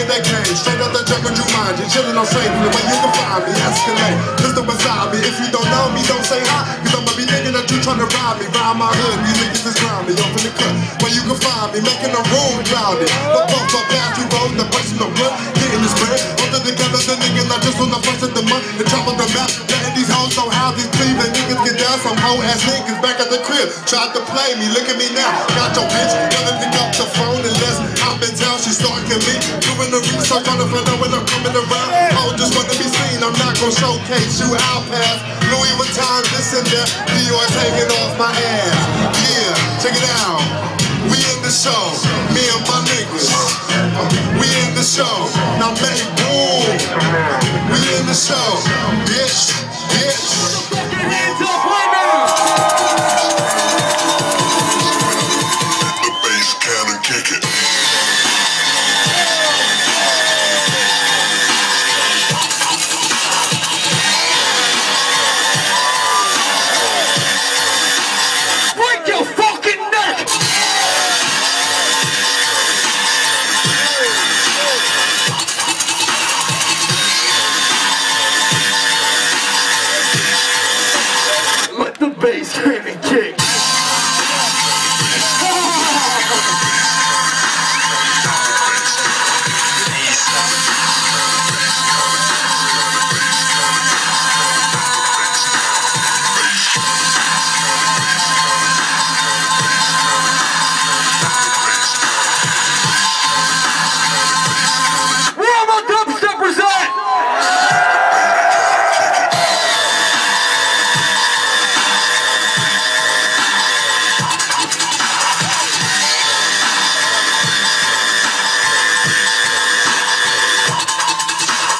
nigga that came straight out the jungle, Jumanji. Chillin' on the way you can find me. Pistol beside me. If you don't know me, don't say hi. Cause I'ma be thinking that you tryna rob me. Ride my hood, these niggas is grimy. Off in the cut, where you can find me. Making the room crowded. But both up past you roll, the personal blood. Getting this bread. Holding together the niggas not just on the first of the month. The top of the map. Letting these hoes know how these Cleveland niggas get down. Some hoe ass niggas back at the crib. Tried to play me, look at me now. Got your bitch, never pick up the phone unless I'm in town. She stalking me. Doing the research on the find out when I'm coming around. Oh, just wanna be seen. I'm not gonna showcase you out past Louis Vuitton, this and that. Dior's hanging off my ass. Yeah, check it out. We in the show, me and my niggas. We in the show, now make boom. We in the show, bitch. Let the bass screaming kick.